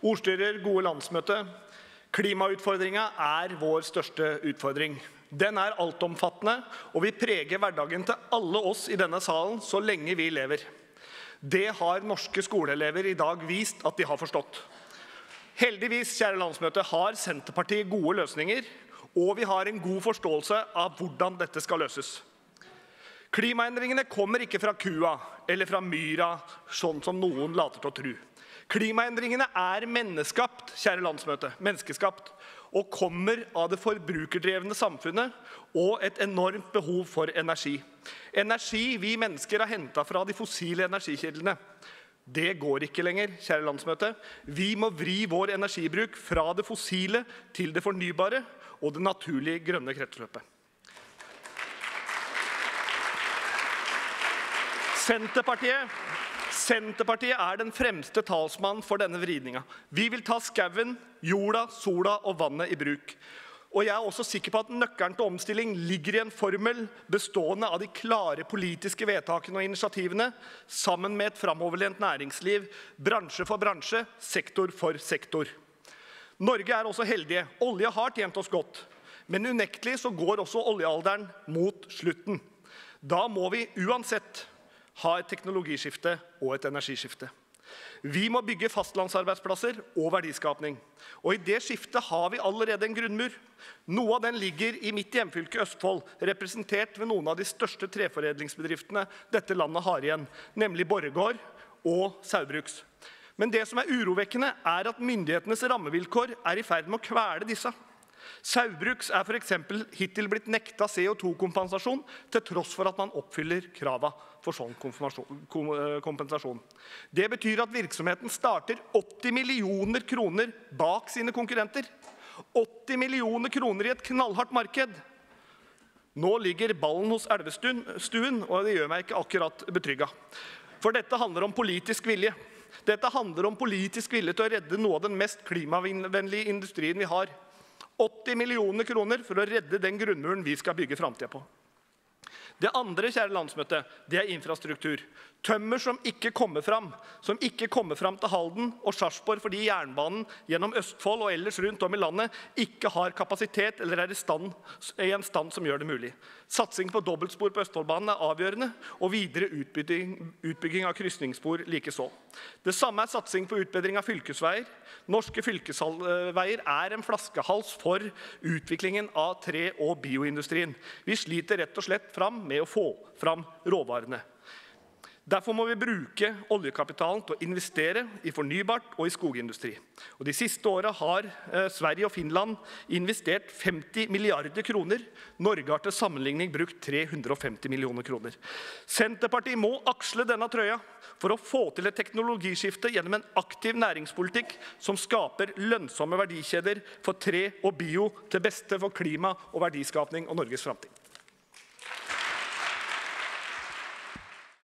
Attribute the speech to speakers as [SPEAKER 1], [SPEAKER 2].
[SPEAKER 1] Ordstyrer, gode landsmøte. Klimautfordringa er vår største utfordring. Den er altomfattende og vil prege hverdagen til alle oss i denne salen så lenge vi lever. Det har norske skoleelever i dag vist at de har forstått. Heldigvis kjære landsmøte, har Senterpartiet gode løsninger, og vi har en god forståelse av hvordan dette skal løses. Klimaendringene kommer ikke fra kua eller fra myra, sånn som noen later til å tro. Klimaendringene er menneskeskapt, kjære landsmøte, menneskeskapt, og kommer av det forbrukerdrevne samfunnet og et enormt behov for energi. Energi vi mennesker har henta fra de fossile energikildene. Det går ikke lenger, kjære landsmøte. Vi må vri vår energibruk fra det fossile til det fornybare og det naturlige grønne kretsløpet. Senterpartiet, Senterpartiet er den fremste talsmannen for denne vridninga. Vi vil ta skauen, jorda, sola og vannet i bruk. Og jeg er også sikker på at Nøkkelen til omstilling ligger i en formel bestående av de klare politiske vedtakene og initiativene, sammen med et framoverlent næringsliv, bransje for bransje, sektor for sektor. Norge er også heldige. Olje har tjent oss godt. Men unektelig så går også oljealderen mot slutten. Da må vi uansett ha et teknologiskifte og et energiskifte. Vi må bygge fastlandsarbeidsplasser og verdiskapning. Og i det skiftet har vi allerede en grunnmur. Noe av den ligger i mitt hjemfylke Østfold, representert ved noen av de største treforedlingsbedriftene dette landet har igjen, nemlig Borregaard og Saugbrugs. Men det som er urovekkende, er at myndighetenes rammevilkår er i ferd med å kvele disse. Saugbrugs er f.eks. hittil blitt nekta CO2-kompensasjon, til tross for at man oppfyller krava for sånn eh, kompensasjon. Det betyr at virksomheten starter 80 millioner kroner bak sine konkurrenter. 80 millioner kroner i et knallhardt marked. Nå ligger ballen hos Elvestuen, og det gjør meg ikke akkurat betrygga. For dette handler om politisk vilje. Dette handler om politisk vilje til å redde noe av den mest klimavennlige industrien vi har. 80 millioner kroner for å redde den grunnmuren vi skal bygge framtida på. Det andre kjære landsmøte, det er infrastruktur. Tømmer som ikke kommer fram, som ikke kommer fram til Halden og Sarpsborg fordi jernbanen gjennom Østfold og ellers rundt om i landet ikke har kapasitet eller er i, stand, i en stand som gjør det mulig. Satsing på dobbeltspor på Østfoldbanen er avgjørende, og videre utbygging, utbygging av krysningsspor likeså. Det samme er satsing på utbedring av fylkesveier. Norske fylkesveier er en flaskehals for utviklingen av tre- og bioindustrien. Vi sliter rett og slett fram med å få fram råvarene. Derfor må vi bruke oljekapitalen til å investere i fornybart og i skogindustri. Og de siste åra har eh, Sverige og Finland investert 50 milliarder kroner. Norge har til sammenligning brukt 350 millioner kroner. Senterpartiet må aksle denne trøya for å få til et teknologiskifte gjennom en aktiv næringspolitikk som skaper lønnsomme verdikjeder for tre og bio til beste for klima og verdiskapning og Norges framtid.